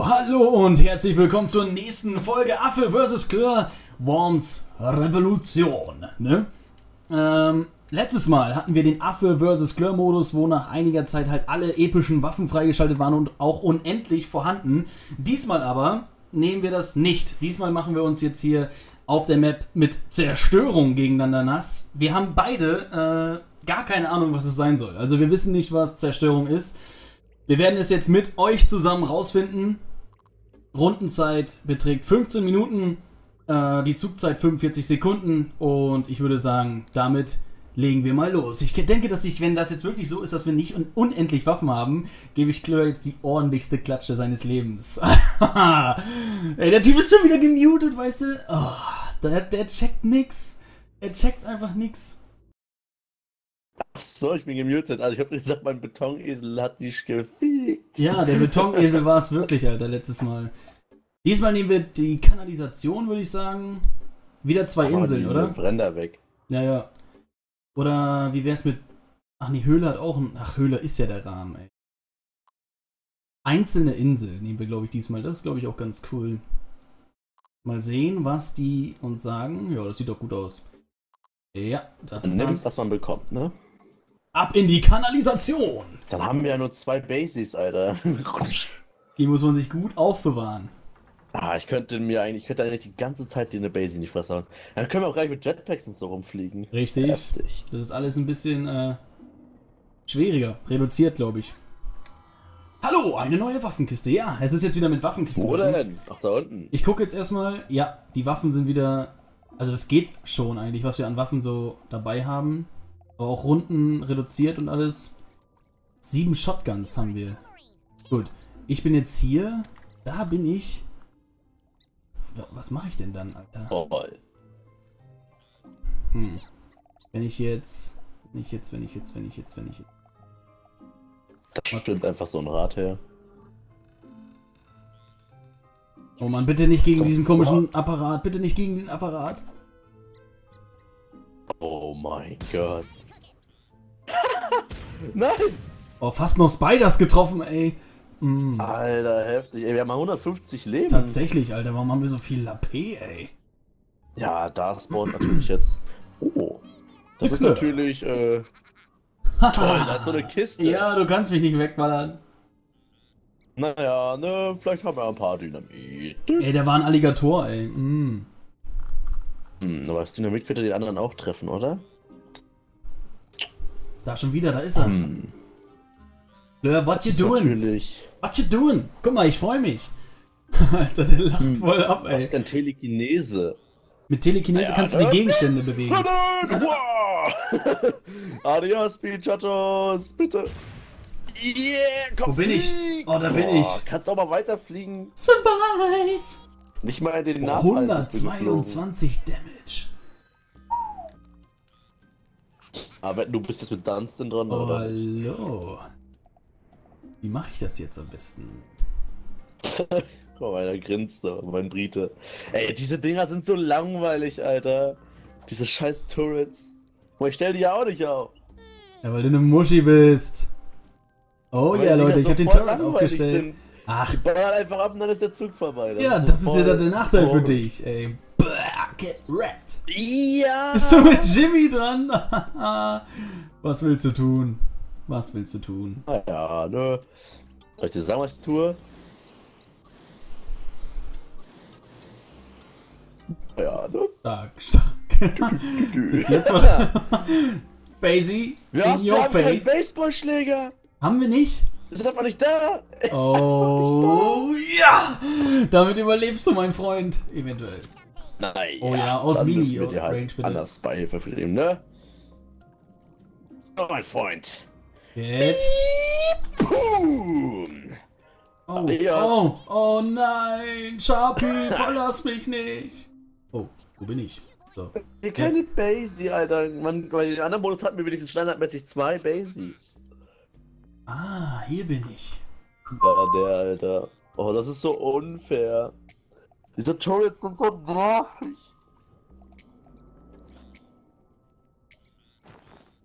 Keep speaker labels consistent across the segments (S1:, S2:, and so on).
S1: Hallo und herzlich willkommen zur nächsten Folge Affe vs. Klör Worms Revolution. Ne? Ähm, letztes Mal hatten wir den Affe vs. Klör Modus, wo nach einiger Zeit halt alle epischen Waffen freigeschaltet waren und auch unendlich vorhanden. Diesmal aber nehmen wir das nicht. Diesmal machen wir uns jetzt hier auf der Map mit Zerstörung gegeneinander nass. Wir haben beide äh, gar keine Ahnung, was es sein soll. Also wir wissen nicht, was Zerstörung ist. Wir werden es jetzt mit euch zusammen rausfinden. Rundenzeit beträgt 15 Minuten, äh, die Zugzeit 45 Sekunden und ich würde sagen, damit legen wir mal los. Ich denke, dass ich, wenn das jetzt wirklich so ist, dass wir nicht un unendlich Waffen haben, gebe ich Klör jetzt die ordentlichste Klatsche seines Lebens. Ey, der Typ ist schon wieder gemutet, weißt du? Oh, der, der checkt nix. Er checkt einfach nix.
S2: Achso, ich bin gemutet. Also ich habe gesagt, mein Betonesel hat dich gefickt.
S1: Ja, der Betonesel war es wirklich, Alter, letztes Mal. Diesmal nehmen wir die Kanalisation, würde ich sagen. Wieder zwei
S2: Aber
S1: Inseln,
S2: die
S1: oder?
S2: Brenner weg.
S1: Ja, ja. Oder wie wär's mit. Ach nee, Höhle hat auch ein. Ach, Höhle ist ja der Rahmen, ey. Einzelne Insel nehmen wir, glaube ich, diesmal. Das ist, glaube ich, auch ganz cool. Mal sehen, was die uns sagen. Ja, das sieht doch gut aus. Ja, das
S2: Man nimmt, was man bekommt, ne?
S1: Ab in die Kanalisation!
S2: Dann haben wir ja nur zwei Basics, Alter.
S1: Die muss man sich gut aufbewahren.
S2: Ah, ich könnte mir eigentlich, ich könnte eigentlich die ganze Zeit die eine Basic nicht versauen. Dann können wir auch gleich mit Jetpacks und so rumfliegen.
S1: Richtig.
S2: Heftig.
S1: Das ist alles ein bisschen äh, schwieriger. Reduziert, glaube ich. Hallo, eine neue Waffenkiste. Ja, es ist jetzt wieder mit Waffenkisten.
S2: Wo
S1: drin.
S2: denn? Ach, da unten.
S1: Ich gucke jetzt erstmal. Ja, die Waffen sind wieder. Also es geht schon eigentlich, was wir an Waffen so dabei haben. Aber auch Runden reduziert und alles. Sieben Shotguns haben wir. Gut. Ich bin jetzt hier. Da bin ich. Wa- Was mache ich denn dann, Alter?
S2: Voll.
S1: Hm. Wenn ich jetzt. Wenn ich jetzt, wenn ich jetzt, wenn ich jetzt, wenn ich jetzt.
S2: Da stimmt einfach so ein Rad her.
S1: Oh Mann, bitte nicht gegen diesen komischen Apparat. Bitte nicht gegen den Apparat.
S2: Oh mein Gott. Nein!
S1: Oh, fast noch Spiders getroffen, ey. Mm.
S2: Alter, heftig. Ey, wir haben mal 150 Leben.
S1: Tatsächlich, Alter, warum haben wir so viel AP, ey?
S2: Ja, da spawnt natürlich jetzt. Oh. Das ist
S1: Klar.
S2: natürlich, äh. Toll, da ist so eine Kiste.
S1: Ja, du kannst mich nicht wegballern.
S2: Naja, ne, vielleicht haben wir ein paar Dynamit.
S1: Ey, der war ein Alligator, ey. Mm.
S2: Hm, aber das Dynamit könnte den anderen auch treffen, oder?
S1: Da schon wieder, da ist er.
S2: Hm.
S1: Fleur, what
S2: das
S1: you doing?
S2: Natürlich.
S1: What you doing? Guck mal, ich freue mich. Alter, der lacht
S2: Hm.
S1: voll ab,
S2: Was
S1: ey.
S2: ist denn Telekinese?
S1: Mit Telekinese
S2: Ja,
S1: kannst du die
S2: ne?
S1: Gegenstände bewegen.
S2: Adios, Pichatos, bitte. Yeah, komm,
S1: Wo bin ich?
S2: flieg!
S1: Oh, da bin
S2: Boah,
S1: ich.
S2: Kannst du auch mal weiterfliegen?
S1: Survive!
S2: Nicht mal in den
S1: Oh,
S2: du geflogen.
S1: 122 Damage.
S2: Aber du bist jetzt mit Dunstan dran,
S1: Oh,
S2: oder?
S1: hallo. Wie mache ich das jetzt am besten?
S2: Mal, der grinst da, mein Brite. Ey, diese Dinger sind so langweilig, Alter. Diese scheiß Turrets. Aber ich stell die ja auch nicht auf.
S1: Ja, weil du eine Muschi bist. Oh ja,
S2: die
S1: Leute, ich
S2: so
S1: habe den Turret aufgestellt.
S2: sind.
S1: Ach,
S2: Die ballern einfach ab und dann ist der Zug vorbei.
S1: ja,
S2: so
S1: das ist ja dann der Nachteil für dich, ey. Get wrecked.
S2: Ja!
S1: Bist du mit Jimmy dran? Was willst du tun? Was willst du tun?
S2: Naja, ne. Soll ich dir sagen, was ich tue? Ja, ne?
S1: Stark, stark. Bis jetzt war Basie,
S2: Wir
S1: in
S2: haben
S1: your face.
S2: Baseballschläger!
S1: Haben wir nicht?
S2: Ist einfach nicht da! Ist
S1: Oh ja! Damit überlebst du, mein Freund. Eventuell.
S2: Nein.
S1: Oh ja, aus
S2: dir halt
S1: Range, bitte.
S2: anders Beihilfe für den, ne? So, mein Freund.
S1: Get.
S2: Boom!
S1: Oh,
S2: Ja.
S1: oh, oh nein, Sharpie, verlass mich nicht. Oh, wo bin ich? So.
S2: Hier keine Basie, Alter. Man, bei den anderen Modus hatten wir wenigstens standardmäßig zwei Basies.
S1: Ah, hier bin ich.
S2: Ja, der, Alter. Oh, das ist so unfair. Diese Turrets sind so nervig.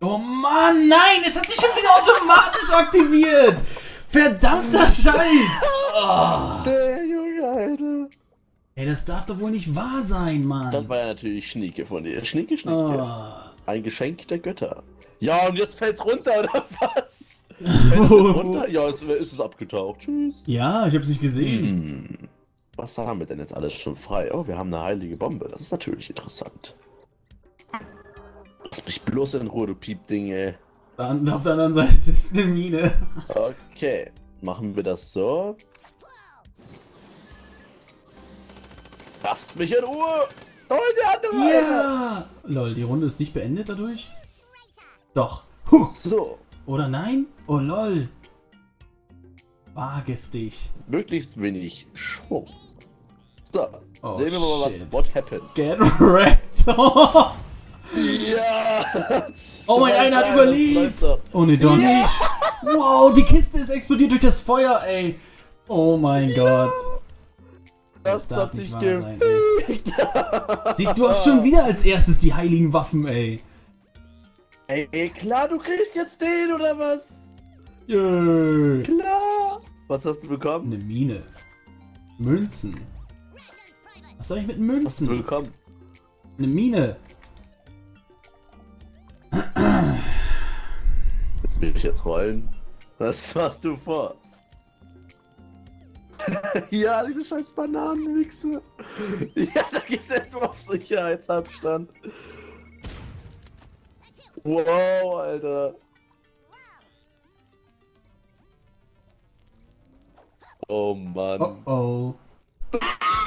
S1: Oh Mann, nein, es hat sich schon wieder automatisch aktiviert. Verdammter Scheiß! Oh.
S2: Der Junge, Alter.
S1: Ey, das darf doch wohl nicht wahr sein, Mann.
S2: Das war ja natürlich Schnieke von dir. Schnieke, Schnieke.
S1: Oh.
S2: Ein Geschenk der Götter. Ja, und jetzt fällt's runter, oder was? Fällt's runter? Ja, es ist es abgetaucht. Tschüss.
S1: Ja, ich hab's nicht gesehen.
S2: Hm. Was haben wir denn jetzt alles schon frei? Oh, wir haben eine heilige Bombe. Das ist natürlich interessant. Lass mich bloß in Ruhe, du Piepding, ey.
S1: Dann auf der anderen Seite ist eine Mine.
S2: Okay. Machen wir das so. Lasst mich in Ruhe! Hol der andere!
S1: Ja! Lol, die Runde ist nicht beendet dadurch? Doch. Huh.
S2: So.
S1: Oder nein? Oh lol. Wag es dich.
S2: Möglichst wenig Schwung. So.
S1: Oh,
S2: Sehen wir mal, was what happens.
S1: Get wrecked. oh
S2: ja!
S1: mein, einer hat überlebt. Oh ne, doch
S2: Ja.
S1: nicht. Wow, die Kiste ist explodiert durch das Feuer, ey. Oh mein Gott.
S2: Das,
S1: darf
S2: hat
S1: nicht
S2: dich
S1: wahr sein, ey. Siehst du hast schon wieder als erstes die heiligen Waffen, ey.
S2: Ey, ey, klar, du kriegst jetzt den, oder was?
S1: Yay.
S2: Klar! Was hast du bekommen?
S1: Eine Mine. Münzen. Was soll ich mit
S2: Was hast du
S1: Münzen?
S2: bekommen?
S1: Eine Mine.
S2: Jetzt will ich jetzt rollen. Was machst du vor? ja, diese scheiß Bananenwichse. Ja, da gehst du erstmal auf Sicherheitsabstand. Wow, Alter. Oh Mann.
S1: Oh oh.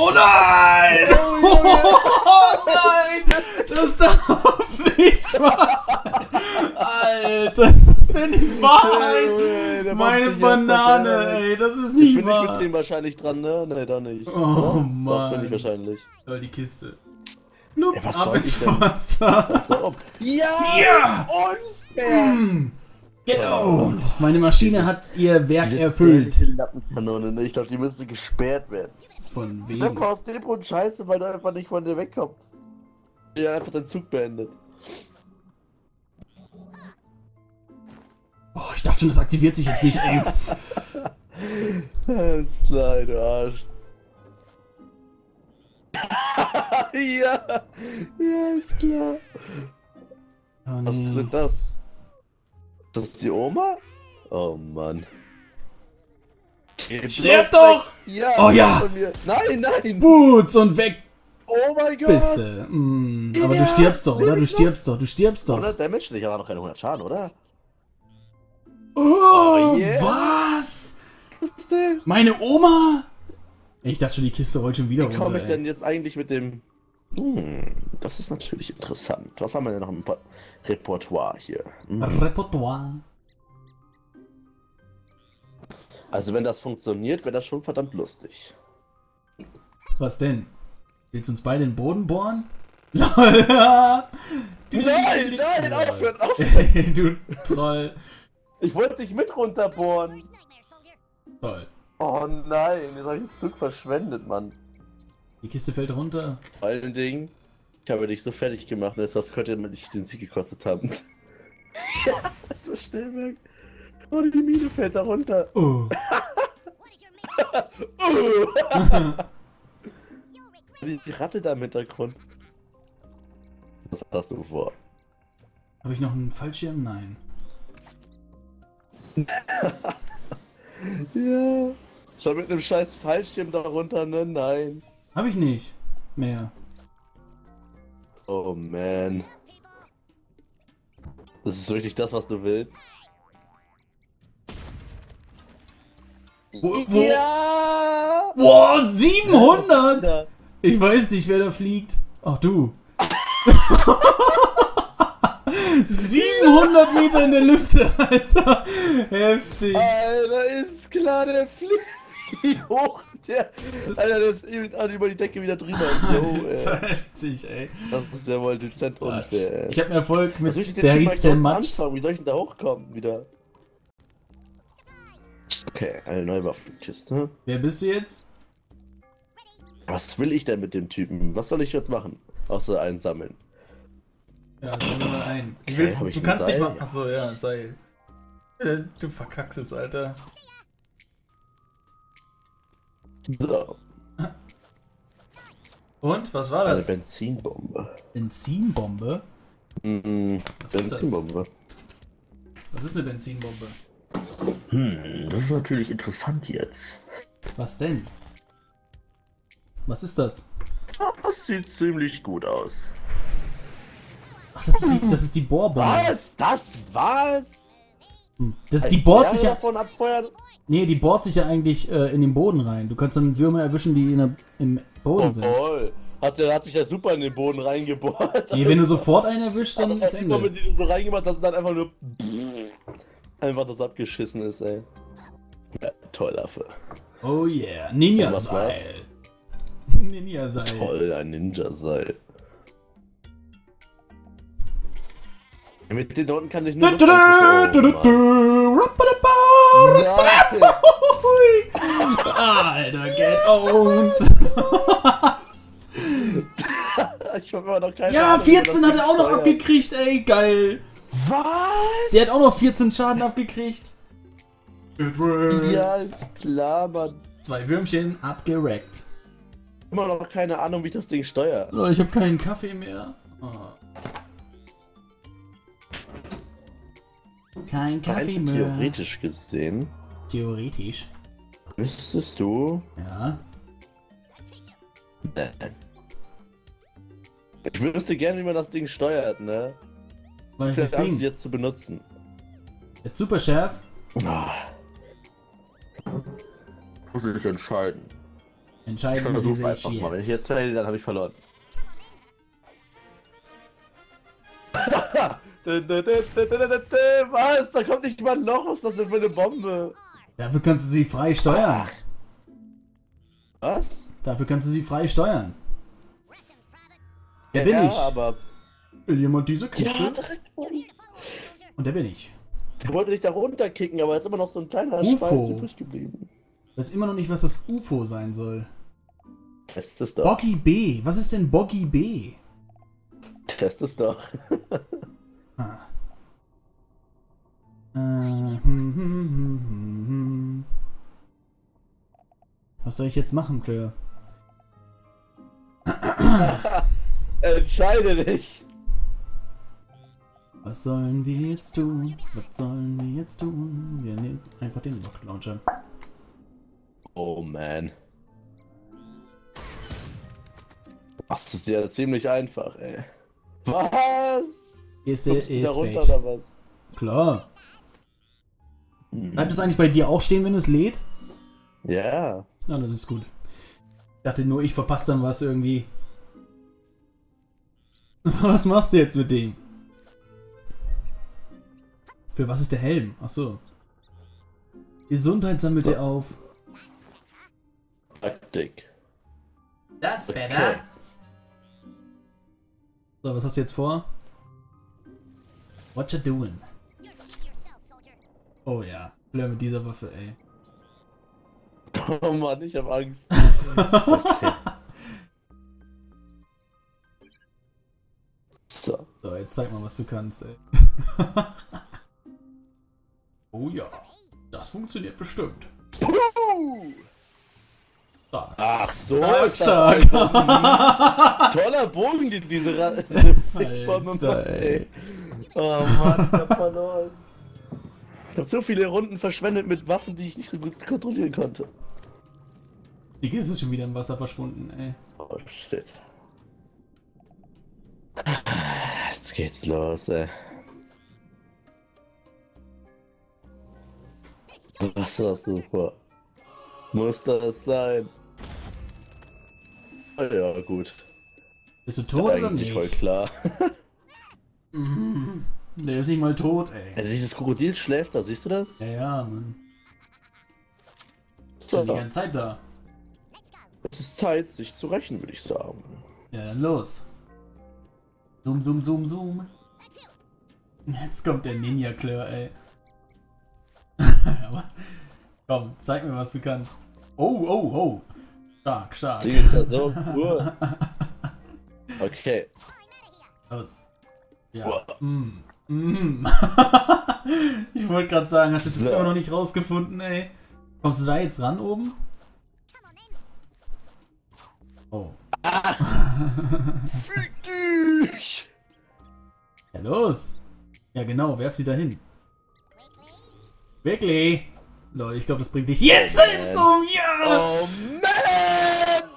S1: Oh nein! Oh nein! Das darf nicht wahr sein! Alter, das ist denn die Wahrheit!
S2: Der macht
S1: Meine Banane, ey, das ist
S2: Ich
S1: nicht
S2: bin nicht mit
S1: wahr!
S2: dem wahrscheinlich dran, ne? Ne, da nicht.
S1: Oh
S2: Oder? Doch, bin
S1: Mann.
S2: ich wahrscheinlich.
S1: Soll die Kiste. Nope,
S2: Ja, was
S1: ab ins
S2: ich?
S1: Wasser.
S2: Ja!
S1: Ja!
S2: Unfair!
S1: Mm. Get out! Meine Maschine
S2: Dieses-
S1: hat ihr Werk erfüllt.
S2: Lappenkanone, ne? Ich glaube, die müsste gesperrt werden.
S1: Von
S2: Du
S1: wem?
S2: brauchst den Grund scheiße, weil du einfach nicht von dir wegkommst. Ja, einfach deinen Zug beendet.
S1: Oh, ich dachte schon, das aktiviert sich jetzt nicht, ey.
S2: Ist klar, du Arsch. ja, ja, ist klar.
S1: Oh,
S2: Was ist
S1: nee.
S2: denn das? Ist das die Oma? Oh Mann.
S1: Sterb doch!
S2: Ja!
S1: Oh ja!
S2: von mir. Nein, nein!
S1: Boots und weg
S2: Oh mein Gott!
S1: bist du. Mm, aber
S2: Ja,
S1: du stirbst doch, oder? Du stirbst doch, du stirbst doch.
S2: 100 Damage? Ich habe noch keine 100 Schaden, oder?
S1: Oh,
S2: yeah.
S1: was?
S2: Was ist das?
S1: Meine Oma? Ich dachte schon, die Kiste rollt schon wieder
S2: Wie komme
S1: runter,
S2: ich denn jetzt eigentlich mit dem... Hm, das ist natürlich interessant. Was haben wir denn noch im Repertoire hier? Hm.
S1: Repertoire.
S2: Also wenn das funktioniert, wäre das schon verdammt lustig.
S1: Was denn? Willst du uns beide in den Boden bohren? Lol.
S2: Nein, nein, aufhören, aufhören!
S1: Du Troll.
S2: Ich wollte dich mit runterbohren.
S1: Toll.
S2: Oh nein, jetzt habe ich den Zug verschwendet, Mann.
S1: Die Kiste fällt runter.
S2: Vor allen Dingen, ich habe dich so fertig gemacht, dass das könnte mir nicht den Sieg gekostet haben. ja, das war Stellwerk. Oh, die Mine fällt da runter.
S1: Oh.
S2: die Ratte da im Hintergrund. Was hast du vor?
S1: Habe ich noch einen Fallschirm? Nein.
S2: Ja. Schon mit einem scheiß Fallschirm da runter, ne? Nein.
S1: Habe ich nicht. Mehr.
S2: Oh man. Das ist wirklich das, was du willst.
S1: Wo, wo?
S2: Ja!
S1: Boah, 700!
S2: Ja.
S1: Ich weiß nicht, wer da fliegt. Ach du. 700 Meter in der Lüfte, Alter. Heftig.
S2: Alter, ist klar, der fliegt wie hoch der. Alter, der ist eben über die Decke wieder drüber. Jo,
S1: Das ist
S2: ey.
S1: heftig, ey.
S2: Das ist ja wohl dezent unfair. ey.
S1: Ich habe einen Erfolg mit der hieß
S2: dort
S1: Matsch.
S2: Wie soll ich denn da hochkommen wieder? Okay, eine neue Waffenkiste.
S1: Wer bist du jetzt?
S2: Was will ich denn mit dem Typen? Was soll ich jetzt machen? Außer einsammeln.
S1: Ja, sag mir mal ein.
S2: Okay,
S1: Willst, du kannst dich
S2: Seil?
S1: mal. Achso, ja, Seil. Äh, Du verkackst es, Alter.
S2: So,
S1: Und, was war
S2: eine
S1: das?
S2: Benzinbombe.
S1: Benzinbombe?
S2: Mhm,
S1: Was ist das?
S2: Benzinbombe.
S1: Was ist eine Benzinbombe?
S2: Hm, das ist natürlich interessant jetzt.
S1: Was denn? Was ist das?
S2: Das sieht ziemlich gut aus.
S1: Ach, das ist die, das ist die Bohrbombe.
S2: Was? Das war's?
S1: Hm. Das, die bohrt sich ja.
S2: davon abfeuern?
S1: Nee, die bohrt sich ja eigentlich äh, in den Boden rein. Du kannst dann Würmer erwischen, die in der, im Boden sind.
S2: Jawohl. Hat, der hat sich ja super in den Boden reingebohrt.
S1: Nee, wenn du sofort einen erwischt, dann
S2: das
S1: ist
S2: heißt, die
S1: Ende.
S2: die du so reingemacht hast, und dann einfach nur einfach das abgeschissen ist, ey. Ja, toll, Affe.
S1: Oh yeah, Ninja-Seil. Ninja-Seil.
S2: Toll, ein Ninja-Seil. Ja, Mit den Leuten kann ich nur.
S1: Alter, get owned.
S2: Ich immer noch keine
S1: Ja,
S2: Ahnung, wie
S1: 14
S2: man
S1: hat er auch noch abgekriegt, ey, geil.
S2: Was?
S1: Der hat auch noch 14 Schaden abgekriegt.
S2: Ja, ist klar, Mann.
S1: Zwei Würmchen abgerackt.
S2: Immer noch keine Ahnung, wie ich das Ding steuere.
S1: So, ich habe keinen Kaffee mehr. Oh. Kein Kaffee
S2: Rein
S1: mehr.
S2: theoretisch gesehen
S1: Theoretisch.
S2: müsstest du.
S1: Ja.
S2: Nein. Ich wüsste gerne, wie man das Ding steuert, ne?
S1: Welches
S2: Ich hab Angst,
S1: Ding?
S2: jetzt zu benutzen.
S1: Jetzt super Chef.
S2: Ah. Muss ich entscheiden. Ich
S1: Entscheiden Sie
S2: versuche
S1: sich
S2: einfach mal. Wenn ich
S1: jetzt.
S2: jetzt verliere, dann habe ich verloren. Was? Da kommt nicht mal ein Loch. Was ist das denn für eine Bombe?
S1: Dafür kannst du sie frei steuern.
S2: Was?
S1: Dafür kannst du sie frei steuern. Der
S2: ja,
S1: bin ich.
S2: aber.
S1: Will jemand diese Kiste?
S2: Ja.
S1: Und der bin ich.
S2: Ich wollte dich da runterkicken, aber jetzt ist immer noch so ein kleiner
S1: UFO.
S2: Spalt übrig geblieben.
S1: Weiß immer noch nicht, was das UFO sein soll.
S2: Test es doch.
S1: Boggy B. Was ist denn Boggy B?
S2: Test es doch.
S1: Ah. Äh, hm, hm, hm. Was soll ich jetzt machen, Claire?
S2: Entscheide dich.
S1: Was sollen wir jetzt tun? Was sollen wir jetzt tun? Wir nehmen einfach den Rocket Launcher.
S2: Oh man. Das ist ja ziemlich einfach, ey. Was?
S1: Ist er ist
S2: runter oder was?
S1: Klar.
S2: Hm.
S1: Bleibt es eigentlich bei dir auch stehen, wenn es lädt?
S2: Ja.
S1: Ja, das ist gut. Ich dachte nur, ich verpasse dann was irgendwie. Was machst du jetzt mit dem? Für was ist der Helm? Ach so. Gesundheit sammelt er auf.
S2: Taktik.
S1: That's
S2: Okay.
S1: So, was hast du jetzt vor? What you doing? Oh ja, Blur mit dieser Waffe, ey.
S2: Oh Mann, ich hab Angst. Okay. So.
S1: So, jetzt zeig mal, was du kannst, ey. oh ja, das funktioniert bestimmt. Stark.
S2: Ach so,
S1: Stark, stark.
S2: also ein toller Bogen, die, diese, Ra
S1: Alter, ey.
S2: Oh Mann, ich hab verloren. Ich hab so viele Runden verschwendet mit Waffen, die ich nicht so gut kontrollieren konnte.
S1: Die Kiste ist schon wieder im Wasser verschwunden, ey.
S2: Oh shit. Jetzt geht's los, ey. Was hast du vor? Muss das sein? Ah ja, gut.
S1: Bist du tot oder
S2: Eigentlich
S1: nicht?
S2: voll klar.
S1: Mhm. Der ist nicht mal tot, ey.
S2: Also dieses Krokodil schläft da, siehst du das?
S1: Ja, ja, Mann. Ist
S2: So,
S1: schon die ganze Zeit da.
S2: es ist Zeit, sich zu rächen, würde ich sagen.
S1: Ja, dann los. Zoom, zoom, zoom, zoom. Jetzt kommt der Ninja Claire, ey. Komm, zeig mir, was du kannst. Oh, oh, oh. Stark, stark.
S2: Sie ist ja so cool. Okay.
S1: Los. Ja. Mm. Mm. ich wollte gerade sagen, hast du das
S2: So.
S1: immer noch nicht rausgefunden, ey? Kommst du da jetzt ran oben? Oh.
S2: Fick dich!
S1: Ja, los! Ja, genau, werf sie dahin. Wirklich? Lol, ich glaube, das bringt dich jetzt selbst um! Ja!
S2: Oh man!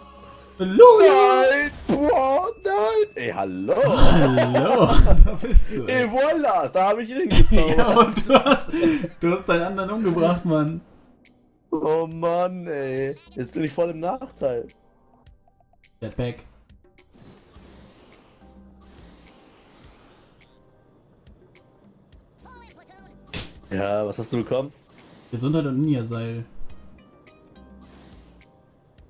S1: Halleluja!
S2: Nein! Boah, nein! Ey, hallo!
S1: Hallo! Da bist du.
S2: Ey,
S1: Ey.
S2: voila! Da habe ich ihn hingezaubert.
S1: Ja, und du hast, du hast deinen anderen umgebracht, Mann.
S2: Oh Mann, ey. Jetzt bin ich voll im Nachteil.
S1: Jetpack.
S2: Ja, was hast du bekommen?
S1: Gesundheit und Ninja-Seil.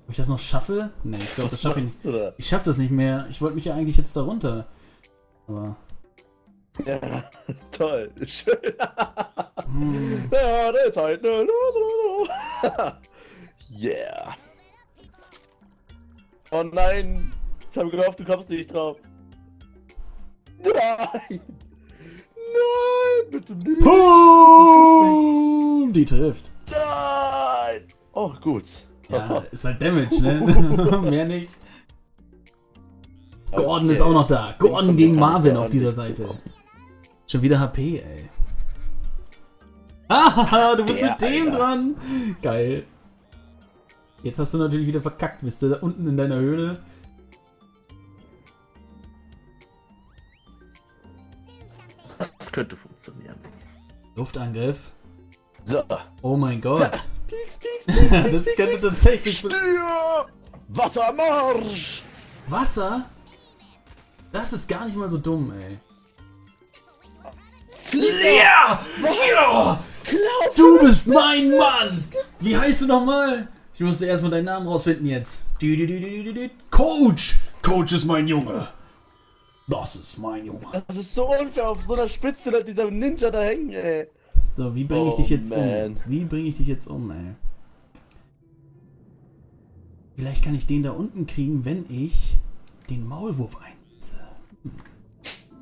S1: Ob ich das noch schaffe? Ne, ich glaube, das schaffe ich nicht.
S2: da?
S1: Ich schaffe das nicht mehr. Ich wollte mich ja eigentlich jetzt da runter. Aber.
S2: Ja, toll. Schön.
S1: Hm,
S2: Ja, der Zeit. ne, Yeah. Oh nein. Ich habe gehofft, du kommst nicht drauf. Nein. Nein, bitte nicht.
S1: Boom! Die trifft.
S2: Nein. Oh, gut.
S1: Ja, ist halt Damage, ne? Mehr nicht. Gordon ist auch noch da. Gordon gegen Marvin auf dieser Seite. Schon wieder HP, ey. Ah, du bist
S2: Der,
S1: mit dem
S2: Alter.
S1: dran. Geil. Jetzt hast du natürlich wieder verkackt. Bist du da unten in deiner Höhle?
S2: Könnte funktionieren.
S1: Luftangriff.
S2: So.
S1: Oh mein Gott.
S2: Pieks, pieks, pieks,
S1: Das könnte tatsächlich...
S2: Stür! Wassermarsch!
S1: Wasser? Das ist gar nicht mal so dumm, ey.
S2: Flicker!
S1: Ja! Du bist mein Mann! Wie heißt du nochmal? Ich musste erstmal deinen Namen rausfinden jetzt. Coach! Coach ist mein Junge. Das ist mein Junge.
S2: Das ist so unfair, auf so einer Spitze da dieser Ninja da hängen, ey.
S1: So, wie bringe ich
S2: Oh,
S1: dich jetzt
S2: man.
S1: um? Wie bringe ich dich jetzt um, ey? Vielleicht kann ich den da unten kriegen, wenn ich den Maulwurf einsetze.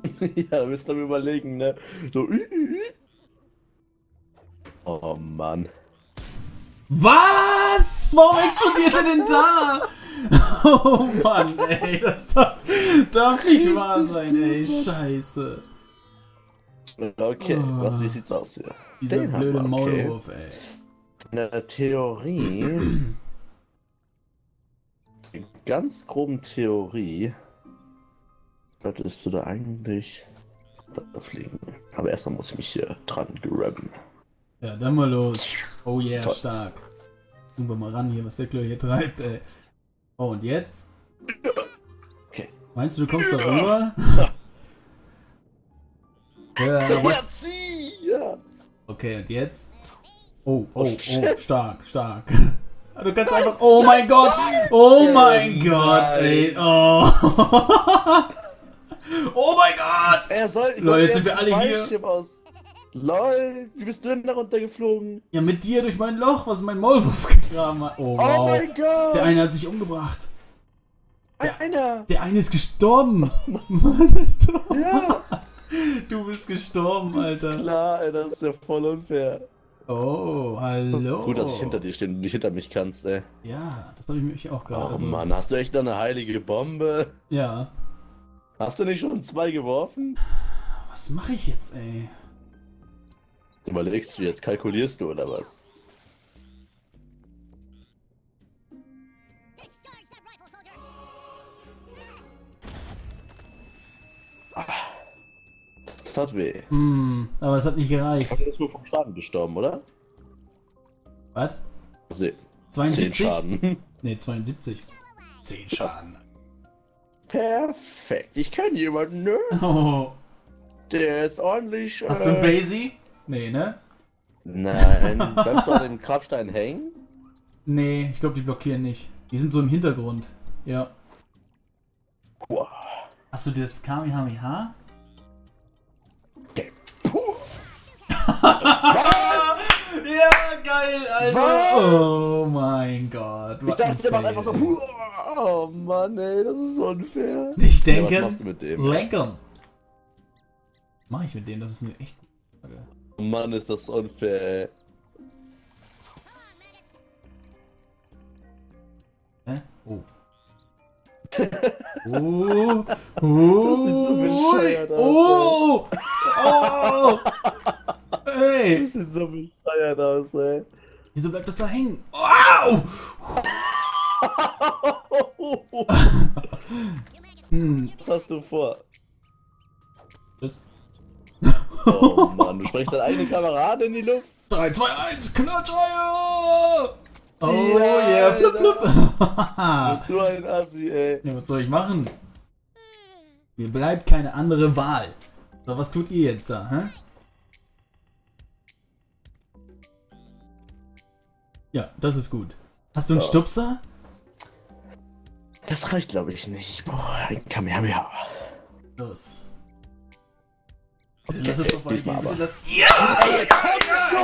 S2: ja, da müsst ihr mir überlegen, ne? So. Oh Mann.
S1: Was? Warum explodiert er denn da? Oh Mann, ey, das darf, darf nicht wahr sein, ey. Scheiße.
S2: Okay,
S1: Oh.
S2: was, wie sieht's aus hier?
S1: Dieser
S2: Den
S1: blöde
S2: okay.
S1: Maulwurf, ey.
S2: In der Theorie. in ganz groben Theorie. Solltest du da eigentlich da fliegen. Aber erstmal muss ich mich hier dran grabben.
S1: Ja, dann mal los. Oh yeah,
S2: Toll.
S1: stark. Gucken wir mal ran hier, was der Klör hier treibt, ey. Oh, und jetzt?
S2: Okay.
S1: Meinst du, du kommst da rüber? ja,
S2: zieh! Ja.
S1: Okay, und jetzt? Oh, oh, oh, stark, stark. Du kannst einfach. Oh mein Gott! Oh mein
S2: Nein.
S1: Gott, ey. Oh. Oh mein Gott!
S2: Er soll. wollte
S1: jetzt sind wir alle hier.
S2: Aus. Lol, wie bist du denn da runtergeflogen?
S1: Ja, mit dir durch mein Loch, was mein Maulwurf gegraben hat. Oh,
S2: Oh
S1: wow.
S2: mein Gott!
S1: Der eine hat sich umgebracht.
S2: Einer!
S1: Der eine ist gestorben.
S2: Ja!
S1: Du bist gestorben,
S2: Ist
S1: Alter.
S2: klar, ey, das ist ja voll unfair.
S1: Oh, hallo.
S2: Gut, dass ich hinter dir stehe und du nicht hinter mich kannst, ey.
S1: Ja, das habe ich mich auch
S2: Oh
S1: gerade. also,
S2: Mann, hast du echt noch eine heilige Bombe?
S1: Ja.
S2: Hast du nicht schon zwei geworfen?
S1: Was mache ich jetzt, ey?
S2: Überlegst du jetzt, kalkulierst du oder was? Das tat weh.
S1: Hm, aber es hat nicht gereicht.
S2: Du bist nur vom Schaden gestorben, oder?
S1: Was?
S2: Also, 10
S1: 72?
S2: Schaden.
S1: Ne, 72. 10 Schaden.
S2: Perfekt. Ich kenne jemanden, ne?
S1: Oh.
S2: Der jetzt ordentlich.
S1: Hast du einen
S2: äh,
S1: Basie? Nee, ne?
S2: Nein. Bleibst du an dem Grabstein hängen?
S1: Nee, ich glaube, die blockieren nicht. Die sind so im Hintergrund. Ja.
S2: Boah.
S1: Hast du das Kamehameha?
S2: Okay.
S1: Ja, geil, Alter.
S2: Was?
S1: Oh mein Gott.
S2: Ich dachte, der macht einfach so. Oh Mann, ey, das ist unfair.
S1: Nicht
S2: Ja,
S1: denken,
S2: was machst du mit dem?
S1: leckern. mache ich mit dem? Das ist eine echt gute Frage.
S2: Mann, ist das unfair, ey.
S1: Hä? Oh. Oh, oh,
S2: so bescheuert aus,
S1: oh, oh, ey,
S2: Das sieht so bescheuert aus, ey.
S1: wieso bleibt das da hängen? Au! Hm,
S2: Was hast du vor?
S1: das
S2: Oh Mann, du sprengst deine eigene Kamera in die Luft.
S1: 3, 2, 1, Klatschreihe! Oh
S2: Ja,
S1: yeah, flip, flip.
S2: Bist du ein Assi, ey.
S1: ja, was soll ich machen? Mir bleibt keine andere Wahl. So, was tut ihr jetzt da, hä? Ja, das ist gut. Hast du einen
S2: So.
S1: Stupser?
S2: Das reicht, glaube ich, nicht. Boah, ein Kamehameha.
S1: Los. Lass es doch mal
S2: diesmal aber.
S1: bitte lass- Ja!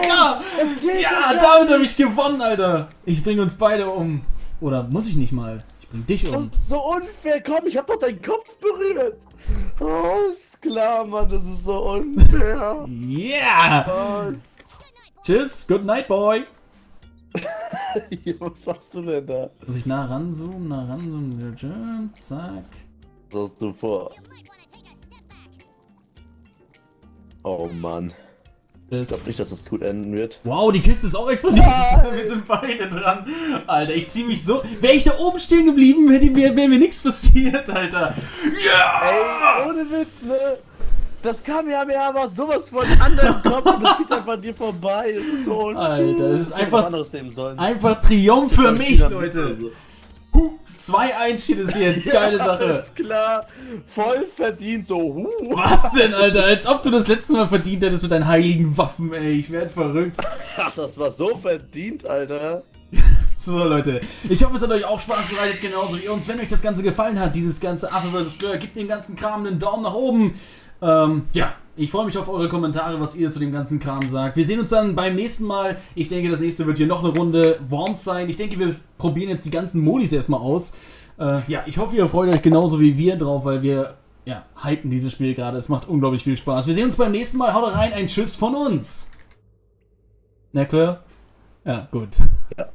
S1: Ja! Ja, damit habe ich gewonnen, Alter! Ich bringe uns beide um. Oder muss ich nicht mal? Ich bring dich
S2: Das
S1: um.
S2: ist so unfair. Komm, ich hab doch deinen Kopf berührt. Oh, ist klar, Mann, das ist so unfair.
S1: Yeah!
S2: Ist-
S1: Tschüss, good night, boy!
S2: Was machst du denn da?
S1: Muss ich nah ranzoomen, nah ranzoomen. Schön, Zack.
S2: Was hast du vor? Oh Mann. Ich
S1: Bis.
S2: glaube nicht, dass das gut enden wird.
S1: Wow, die Kiste ist auch explodiert. Wir sind beide dran. Alter, ich zieh mich so. Wäre ich da oben stehen geblieben, hätte mir, wäre mir nichts passiert, Alter. Ja!
S2: Ey, ohne Witz, ne? Das Kamehameha war sowas von an deinem Kopf und das geht einfach an dir vorbei. Das ist so.
S1: Alter, das ist einfach-
S2: was anderes nehmen sollen.
S1: Einfach Triumph für mich, Leute. Huh, 2-1 steht es jetzt. Geile
S2: Ja,
S1: Sache.
S2: Ist klar. Voll verdient, so. Huh.
S1: Was denn, Alter? Als ob du das letzte Mal verdient hättest mit deinen heiligen Waffen, ey. Ich werd verrückt.
S2: Ach, das war so verdient, Alter.
S1: So, Leute. Ich hoffe, es hat euch auch Spaß bereitet, genauso wie uns. Wenn euch das Ganze gefallen hat, dieses ganze Affe vs. Glur, gebt dem ganzen Kram einen Daumen nach oben. Ähm, ja, ich freue mich auf eure Kommentare, was ihr zu dem ganzen Kram sagt. Wir sehen uns dann beim nächsten Mal. Ich denke, das nächste wird hier noch eine Runde Worms sein. Ich denke, wir probieren jetzt die ganzen Modis erstmal aus. Äh, ja, ich hoffe, ihr freut euch genauso wie wir drauf, weil wir, ja, hypen dieses Spiel gerade. Es macht unglaublich viel Spaß. Wir sehen uns beim nächsten Mal. Haut rein, ein Tschüss von uns. Na klar? Ja, gut.
S2: Ja.